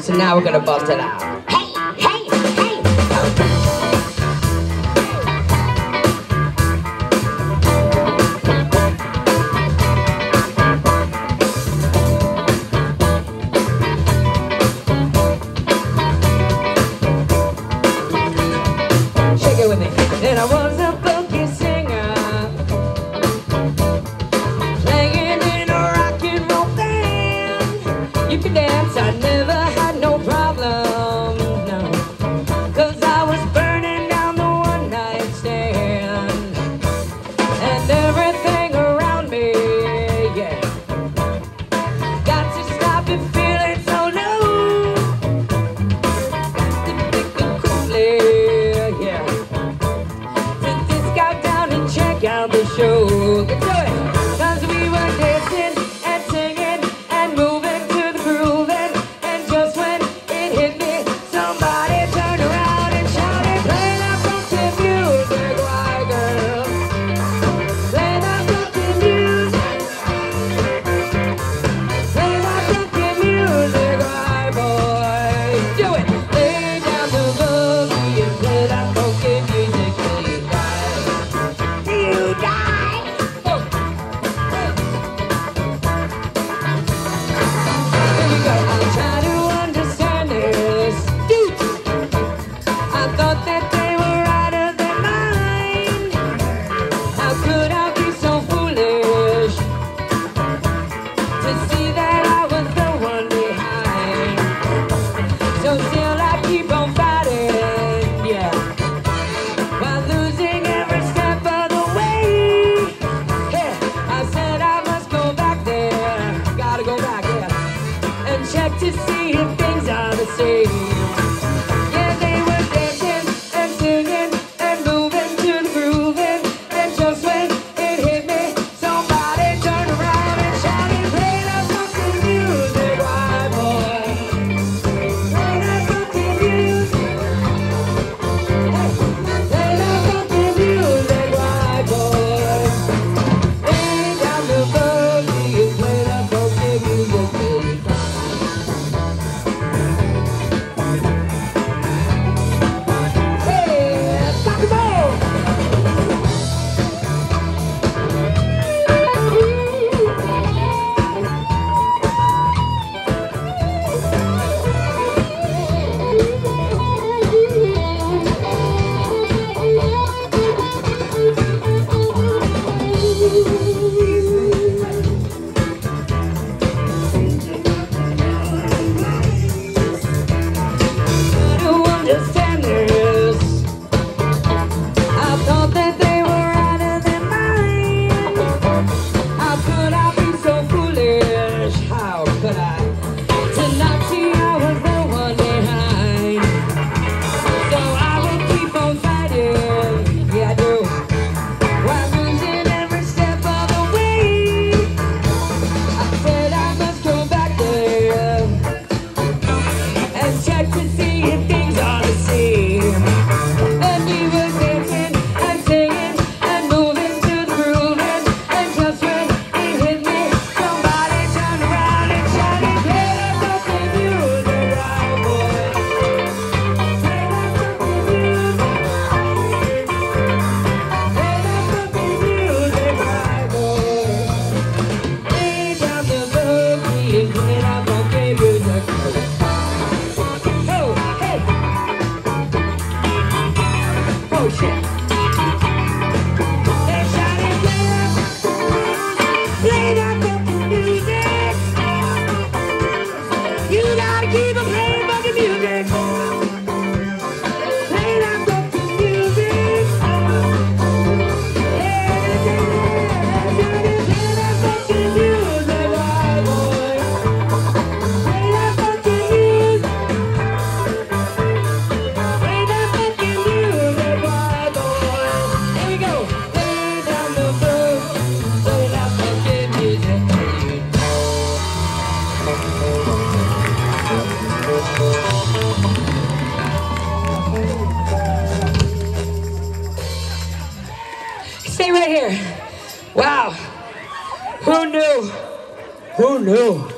So now we're gonna bust it out. Hey, hey, hey. Shake it with me. Then I was a funky singer. Playing in a rock and roll band. You can dance. buscándote. Yeah. Stay right here. Wow. Who knew? Who knew?